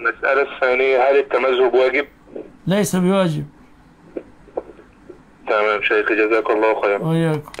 المسألة الثانية هل التمذهب واجب؟ ليس بواجب. تمام شيخ جزاك الله خيرا. وإياكم.